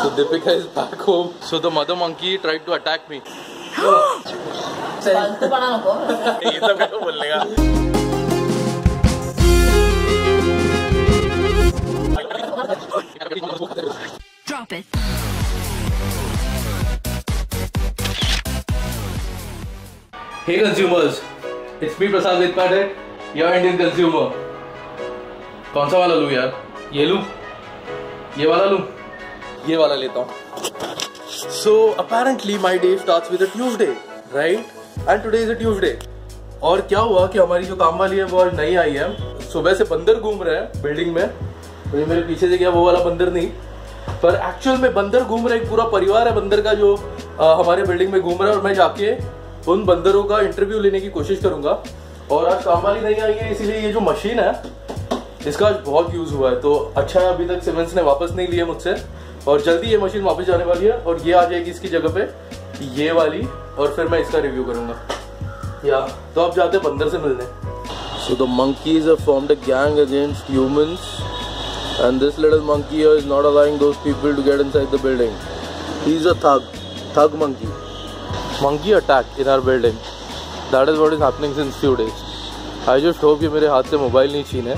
So Deepika is back home. So the mother monkey tried to attack me. ये सब क्या बोलने का Drop it. Hey consumers, it's me Prasad Vidpade, your Indian consumer. कौन सा वाला लूँ यार ये लूँ ये वाला लूँ ये वाला लेता हूँ। So apparently my day start with Tuesday right and today is a Tuesday और क्या हुआ कि हमारी जो काम वाली है वो आज नहीं आई है। सुबह से बंदर घूम रहे हैं बिल्डिंग में। तो ये मेरे पीछे से गया वो वाला बंदर नहीं। पर एक्चुअल में बंदर घूम रहा है पूरा परिवार है बंदर का जो आ, हमारे बिल्डिंग में घूम रहा है। और मैं जाके उन बंदरों का इंटरव्यू लेने की कोशिश करूँगा। और आज काम वाली नहीं आई है इसीलिए ये जो मशीन है इसका आज बहुत यूज़ हुआ है। तो अच्छा है अभी तक सिमेंस ने वापस नहीं लिया मुझसे। और जल्दी ये मशीन वापस जाने वाली है और ये आ जाएगी इसकी जगह पे ये वाली और फिर मैं इसका रिव्यू करूँगा। या। तो आप जाते हैं बंदर से मिलने। So the monkeys have formed a gang against humans and this little monkey is not allowing those people to get inside the building he is a thug thug monkey monkey attack in our building that is what is happening since few days I just hope ये मेरे हाथ से mobile नहीं छीने।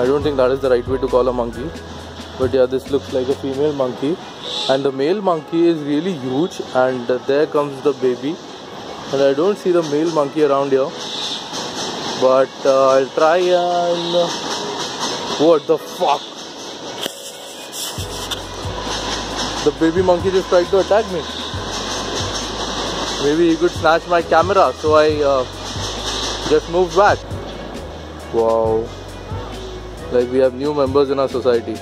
I don't think that is the right way to call a monkey. But yeah, this looks like a female monkey. And the male monkey is really huge. And there comes the baby. And I don't see the male monkey around here. But uh, I'll try and. What the fuck? The baby monkey just tried to attack me. Maybe he could snatch my camera. So I uh, just moved back. Wow like we have new members in our society.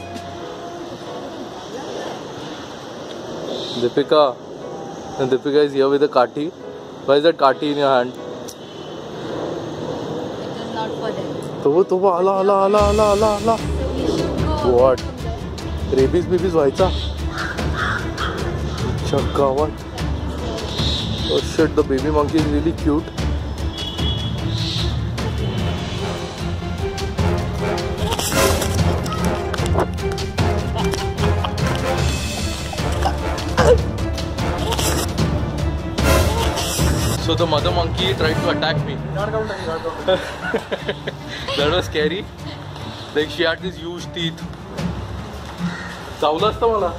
Deepika, and Deepika is here with a kati. Why is that kati in your hand? It is not for them. तो वो तो वो आला आला आला आला आला आला रेबीज बिबीज व्हायचा चक्का what Oh shit, the baby monkey is the mother monkey tried to attack me. that was scary. Like she had these huge teeth. चावला असता मला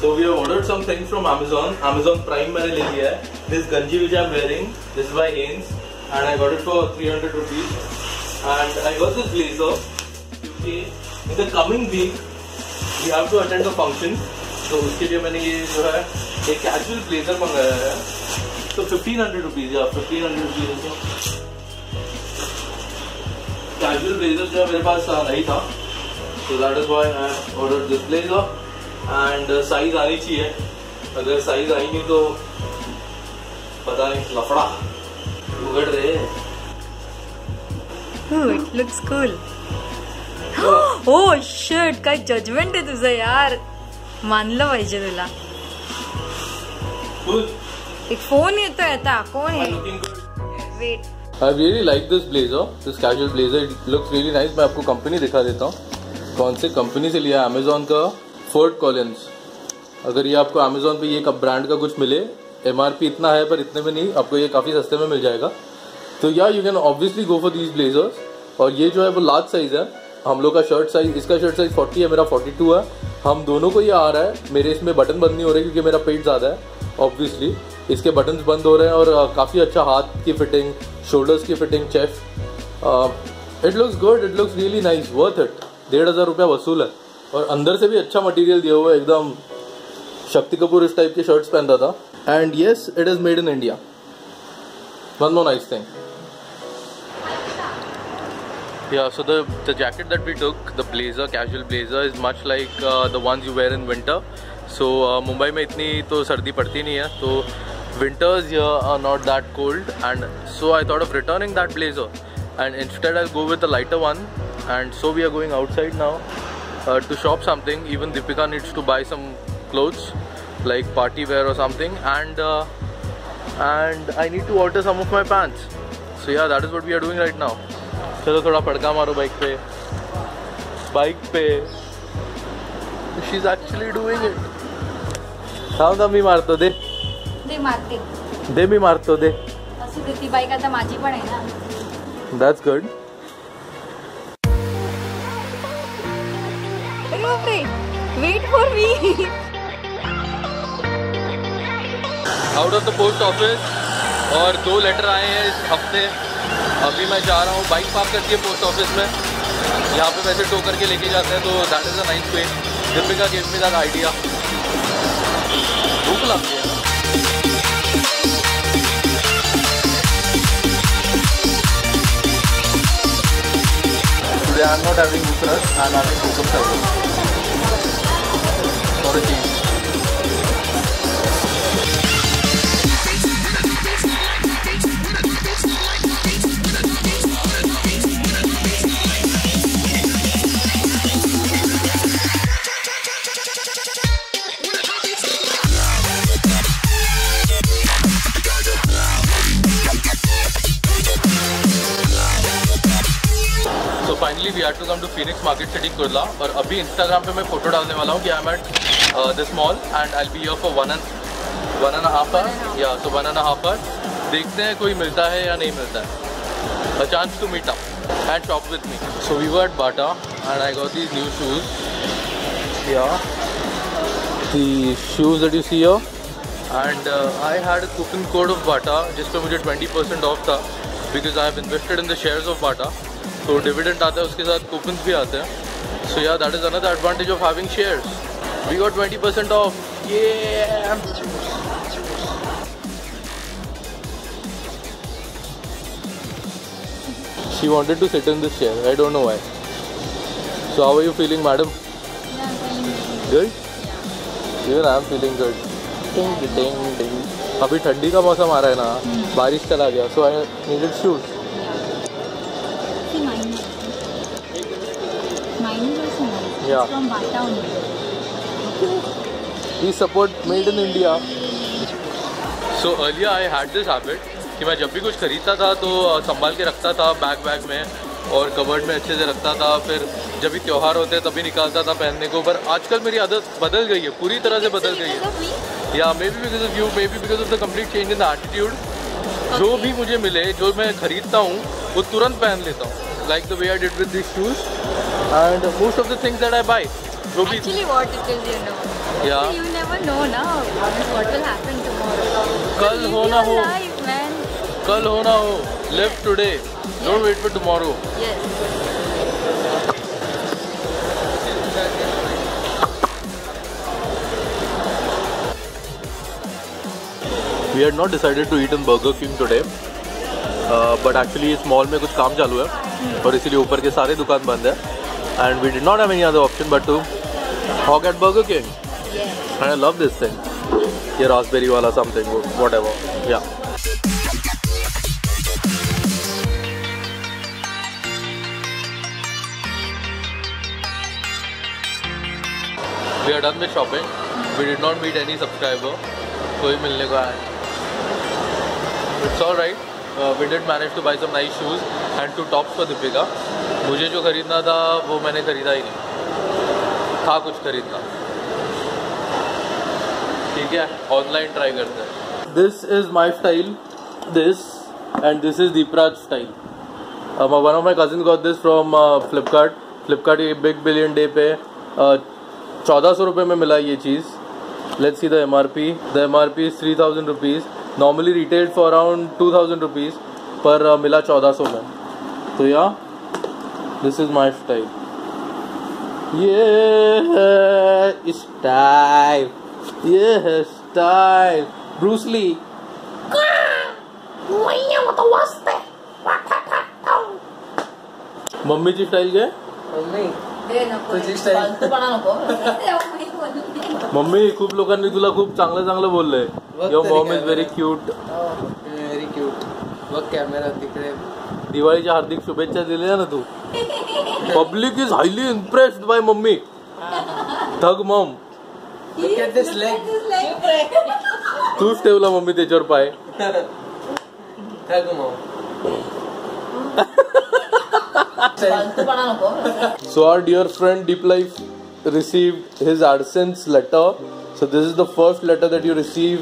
So we have ordered some things from Amazon. Amazon Prime मैंने ले लिया है. This ganji which I'm wearing, this is by Hanes, and I got it for 300 rupees. And I got this blazer. क्योंकि in the coming week we have to attend a function. तो उसके लिए मैंने ये जो है एक कैजुअल ब्लेजर मंगाया है। तो फिफ्टीन हंड्रेड रुपीज़ या fifteen hundred rupees casual blazer जो है मेरे पास नहीं था। तो that is why I order this blazer and size आनी चाहिए। अगर साइज़ आई नहीं तो पता नहीं लफड़ा। उगड़ रहे Ooh, it looks cool. oh shit, काय जजमेंट आहे तुझं यार। मानलं पाहिजे तुला. एक फ़ोन येतोय आता कोण आहे? Wait I really like this blazer, this casual blazer. It looks really nice. मैं आपको कंपनी दिखा देता हूँ। कौन से कंपनी से लिया अमेजोन का फोर्ट कॉलिन्स अगर ये आपको अमेजोन पे ये कब ब्रांड का कुछ मिले एमआरपी इतना है पर इतने में नहीं आपको ये काफ़ी सस्ते में मिल जाएगा। तो या you can obviously go for these blazers और ये जो है वो लार्ज साइज़ है। हम लोग का शर्ट साइज़ इसका शर्ट साइज़ 40 है मेरा 42 है। हम दोनों को ये आ रहा है। मेरे इसमें बटन बंद नहीं हो रहे क्योंकि मेरा पेट ज़्यादा है ऑब्वियसली इसके बटन्स बंद हो रहे हैं और काफ़ी अच्छा हाथ की फिटिंग शोल्डर्स की fitting chest it looks good it looks really nice worth it डेढ़ हज़ार रुपया वसूल है। और अंदर से भी अच्छा मटेरियल दिया हुआ है, एकदम शक्ति कपूर इस टाइप के शर्ट्स पहनता था। And yes it is made in India one more nice thing Yeah, so the the jacket that we took, the blazer, casual blazer, is much like uh, the ones you wear in winter. So uh, Mumbai में इतनी तो सर्दी पड़ती नहीं है तो winters here are not that cold and so I thought of returning that blazer and instead I'll go with a lighter one and so we are going outside now uh, to shop something even Deepika needs to buy some clothes like party wear or something and uh, and I need to alter some of my pants so yeah that is what we are doing right now चलो थोड़ा पड़का मारो bike पे। Bike पे। She is actually doing it थांब थांब मी मारतो दे। ते मारते। दे मी मारतो दे। असू दे ती बाईक आता माझी पण आहे ना। That's good wait for me out of the post office और दो लेटर आए हैं इस हफ़्ते। अभी मैं जा रहा हूँ बाइक पार्क करती है पोस्ट ऑफ़िस में यहाँ पे वैसे टो करके लेके जाते हैं तो that is a nice way Deepika give me that idea भूख लग गया Today I'm not having Bucharest, I'm having Kokum Sago. For a change. Had to come to Phoenix Market City Kurla और अभी इंस्टाग्राम पे मैं photo डालने वाला हूँ कि I am at this mall and I be for one and one and half hour yeah so one and half hour देखते हैं कोई मिलता है या नहीं मिलता है a chance to meet up and shop with me so we were at Bata and I got these new shoes yeah the shoes that you see here. And uh, I had code of Bata जिस पे मुझे 20% of था because I have invested in the shares of Bata. तो dividend आता है उसके साथ coupon भी आते हैं so yeah that is another advantage of having shares we got 20% off ये She wanted to sit in this chair. I don't know why. So how are you feeling, madam? Yeah, Good? Yeah. Even I'm feeling good. Ding, ding, ding. अभी ठंडी का मौसम आ रहा है ना बारिश चला गया so I needed shoes Yeah. From Bata only. We support made in India so earlier I had this habit कि मैं जब भी कुछ खरीदता था तो संभाल के रखता था बैग बैग में और कवर्ड में अच्छे से रखता था। फिर जब भी त्यौहार होते हैं तभी निकालता था पहनने को। पर आजकल मेरी आदत बदल गई है पूरी तरह से बदल गई है। Yeah maybe because of you maybe because of the complete change in the attitude जो भी मुझे मिले जो मैं खरीदता हूँ वो तुरंत पहन लेता हूँ। Like the way I did with this shoes and most of the things that I buy जो Actually, what it is, you know. Yeah. You never know now what will happen tomorrow. कल हो ना हो life, man. कल हो ना हो live today don't wait for tomorrow Yes. We had not decided to eat in Burger King today but actually इस mall में कुछ काम चालू है और इसीलिए ऊपर के सारे दुकान बंद है And we did not have any other option but to hawk at Burger King Yes. And I love this thing ये रास्पबेरी वाला समथिंग व्हाटएवर या We are done with shopping. We did not meet any subscriber. कोई मिलने को आया it's all right we did manage to buy some nice shoes and two tops for Deepika मुझे जो खरीदना था वो मैंने खरीदा ही नहीं। था कुछ खरीदना। ठीक है? ऑनलाइन ट्राई करते हैं। This is my style this and this is Deepraj style one of my cousin got this from Flipkart Flipkart ये बिग बिलियन डे पे चौदह सौ रुपये में मिला ये चीज़। Let's see the M R P the M R P is three thousand rupees normally retail for around two thousand rupees पर uh, मिला चौदह सौ में। तो या दिस इज़ माई स्टाइल ये है स्टाइल ये है स्टाइल ब्रूसली काय. तुझी style. फालतूपणा नको. मम्मी खूप लोकांनी तुला खूप चांगलं चांगलं बोललंय. Your mom is very cute very cute बघ कॅमेरा तिकडे. दिवाळीच्या हार्दिक शुभे ना तू. Public is highly impressed by mummy. थग मम तूच ठेवला मम्मी त्याच्यावर थग मम so our dear friend Deep Life receive his AdSense letter so this is the first letter that you receive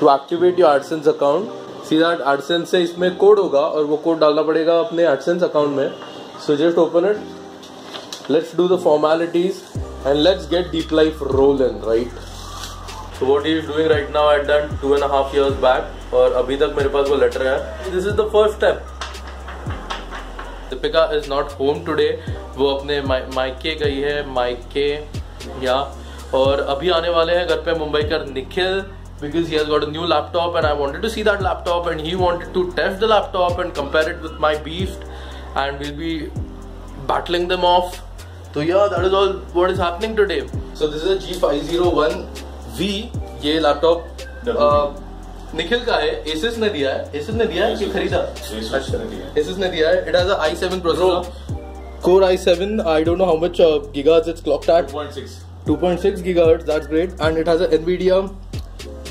to activate your AdSense account सीधा AdSense से इसमें code होगा और वो कोड डालना पड़ेगा अपने एडसेंस अकाउंट में। So just open it let's do the formalities and let's get Deep Life roll in right so what is doing right now at done two and half years back और अभी तक मेरे पास वो letter है। This is the first step Deepika is not home today वो अपने मायके गई है, मायके, या, और अभी आने वाले हैं घर पे मुंबई कर Nikhil. because he has got a new laptop and I wanted to see that laptop and he wanted to test the laptop and compare it with my Beast and we'll be battling them off. So yeah, that is all what is happening today. So this is a G501V. ये laptop Nikhil का है एसिस ने दिया है एसिस ने दिया है कि खरीदा अच्छा एसिस ने दिया है it has a i7 processor Core i7 I don't know how much uh, gigahertz it's clocked at 2.6. 2.6 gigahertz that's great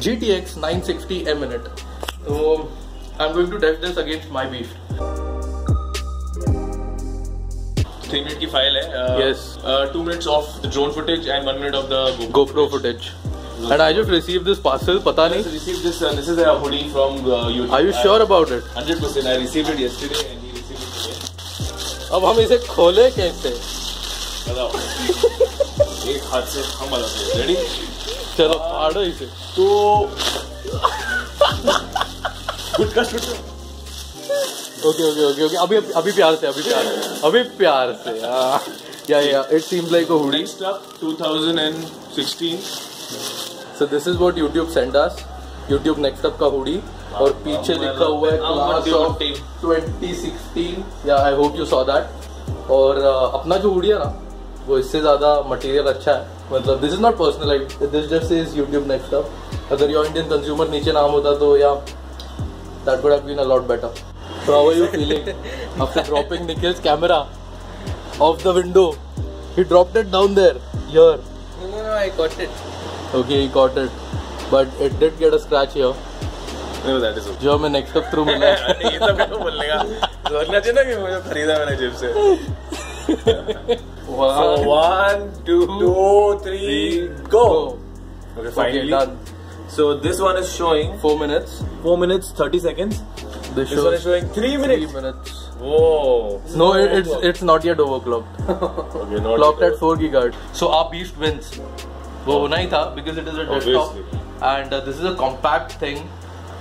gtx 960m in it so i'm going to test this against my beast Three minute की file है. Uh, Yes. Uh, two minutes of the drone footage and one minute of the GoPro. gopro footage and i just received this parcel pata I nahi received this. Uh, this is a hoodie from uh, YouTube. are you sure about it Hundred percent. I received it yesterday and he received it today. अब हम इसे खोले कैसे बताओ. एक हाथ से हम बताते हैं. Ready? चलो फाड़ो इसे। तो ओके ओके ओके ओके अभी अभी प्यार से अभी प्यार से अभी प्यार से yeah yeah it seems like a hoodie next up 2016 So this is what YouTube sent us. YouTube Next Up का हुडी और पीछे लिखा हुआ है class of 2016 yeah I hope you saw that और uh, अपना जो हुडी है ना वो इससे ज़्यादा मटेरियल अच्छा है मतलब this is not personal this just is YouTube next up अगर योर इंडियन कंज्यूमर नीचे नाम होता तो yeah that would have been a lot better feeling after dropping Nikhil's camera off the window? He dropped it down there. Here. No, no, no, I got it. Okay, he caught it. But it did get a scratch here. No, that is okay. जो हमें next up through मिला है ये सब क्यों बोलने का सोचना चाहिए ना कि मुझे खरीदा मैंने जेब से So one, two, two, three, go. Okay, Okay, finally. done. So this one is showing Four minutes. four minutes thirty seconds. This, This one is shows showing three three minutes. minutes. Whoa. No, it, it's it's not yet overclocked. Okay, not Clocked yet. at four gigahertz. So our beast wins. वो होना ही था because it is a desktop Obviously. and uh, this is a compact thing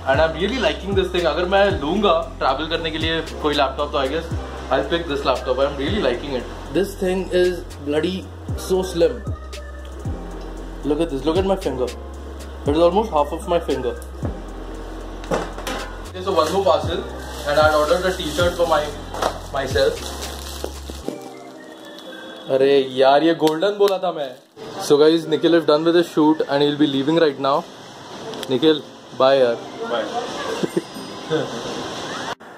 and I'm really liking this thing. अगर मैं लूंगा travel करने के लिए कोई laptop तो I guess I'll pick this laptop. I'm really liking it. This thing is bloody so slim. Look at this. Look at my finger. It is almost half of my finger. Okay, so one more parcel, and I had ordered a T-shirt for my myself. अरे यार ये golden बोला था मैं so guys Nikhil is done with the shoot and will be leaving right now Nikhil bye यार Bye.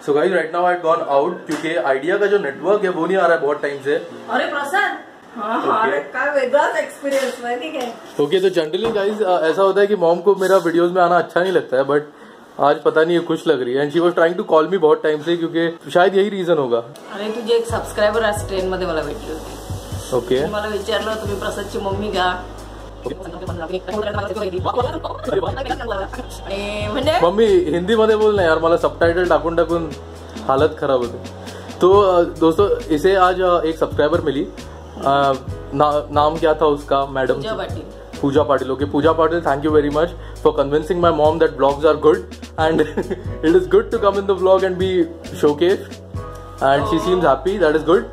so guys right now I gone out क्योंकि idea का जो नेटवर्क है वो नहीं आ रहा है बहुत टाइम से। अरे प्रसाद हाँ हाँ ओके तो जनरली गाइस ऐसा होता है कि मॉम को मेरा वीडियोस में आना अच्छा नहीं लगता है बट आज पता नहीं ये खुश लग रही है। And she was trying to call me बहुत टाइम से क्योंकि शायद यही रीजन होगा। अरे तुझे एक सबस्क्रायबर आज ट्रेन मध्ये मला भेटली होती ओके मला विचारलं तुम्ही प्रसादची मम्मी का मम्मी हिंदी मध्ये बोल ना यार मला सबटायटल टाकून टाकून हालत खराब होते. तो दोस्तों इसे आज एक सब्सक्राइबर मिली. अ, ना, नाम क्या था उसका madam Pooja Pooja Patil okay Pooja Patil thank you very much for convincing my mom that blogs are good and it is good to come in the blog and be showcase and she seems happy that is good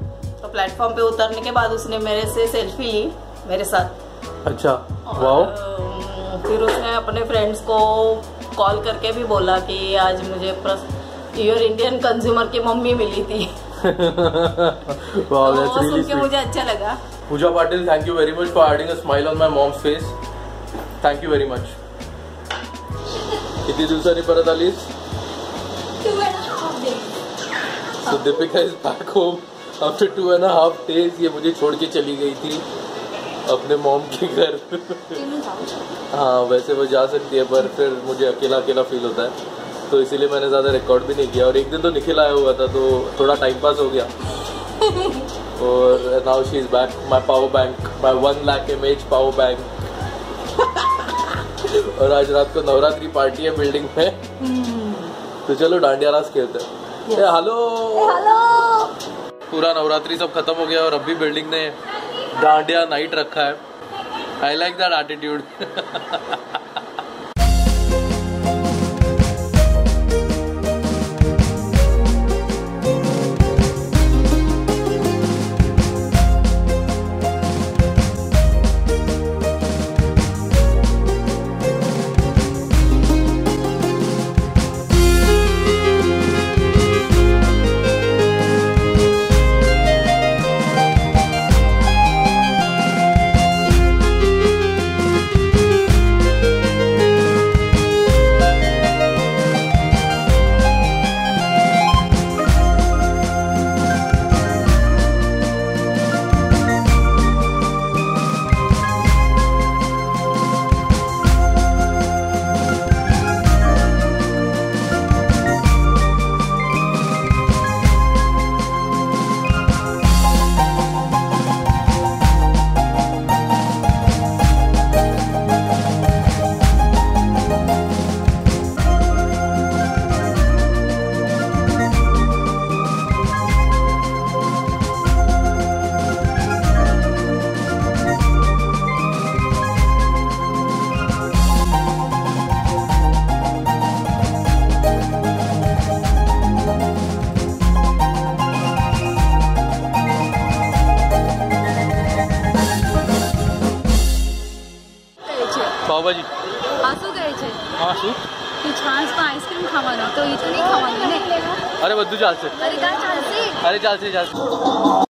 तो platform पे उतरने के बाद उसने मेरे से selfie ली मेरे साथ. अच्छा वाओ। फिर उसने अपने फ्रेंड्स को कॉल करके भी बोला कि आज मुझे योर इंडियन कंज्यूमर की मम्मी मिली थी। वाओ तो रियली सुन मुझे अच्छा लगा। Pooja Patil thank you very much for adding a smile on my mom's face thank you very much किती दिवसांनी परत आलीस Deepika is back home. After two and a half days. ये मुझे छोड़ के चली गई थी। अपने मॉम के घर हाँ वैसे वो जा सकती है पर फिर मुझे अकेला अकेला फील होता है। तो इसीलिए मैंने ज़्यादा रिकॉर्ड भी नहीं किया। और एक दिन तो निखिल आया हुआ था तो थोड़ा टाइम पास हो गया। और now she is back my power bank my one lakh M H power bank और आज रात को नवरात्रि पार्टी है बिल्डिंग में तो चलो डांडिया रास खेलते हैं। हेलो पूरा नवरात्रि सब खत्म हो गया और अभी बिल्डिंग ने डांडिया नाइट रखा है। आई लाइक दैट एटीट्यूड अरे बदू चाल से अरे चाल से अरे चाल से चाल से